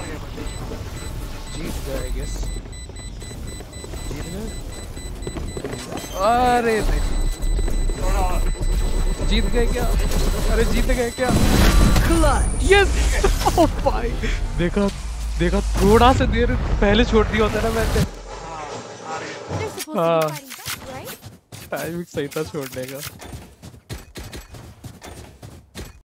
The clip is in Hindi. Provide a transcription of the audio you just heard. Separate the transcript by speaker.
Speaker 1: हार गया बंदे
Speaker 2: जीत गए आई गेस जीत अरे
Speaker 1: थोड़ा
Speaker 2: जीत गए क्या? अरे जीत गए क्या? यस ओ भाई देखा देखा थोड़ा सा देर पहले छोड़ दिया होता ना मैंने।
Speaker 1: हाँ?
Speaker 2: टाइमिंग सही था छोड़ने का।